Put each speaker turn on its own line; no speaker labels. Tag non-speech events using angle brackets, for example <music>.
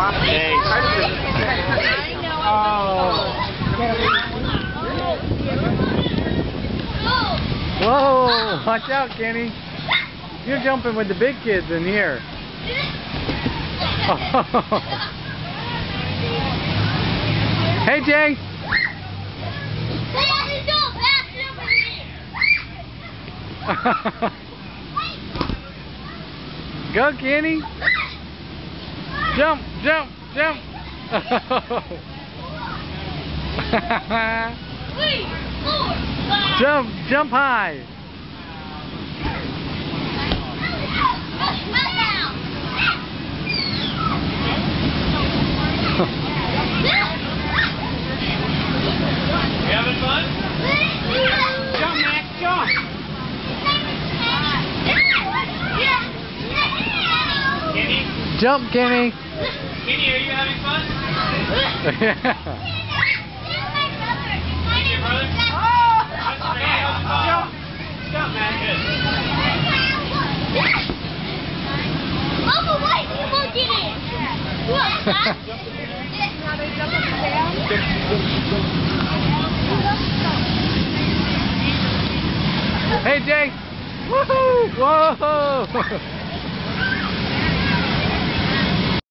Hey.
Whoa! Watch out, Kenny. You're jumping with the big kids in here. <laughs> hey, J. <laughs> Go, Kenny. Jump, jump, jump. <laughs> jump, jump high.
You having fun?
Jump, Max, jump.
Kenny? <laughs>
Jump, Kenny.
Kenny, are you having fun? Your brother?
Jump. Jump, man.
Good.
hey, J. Woohoo! Whoa! <laughs>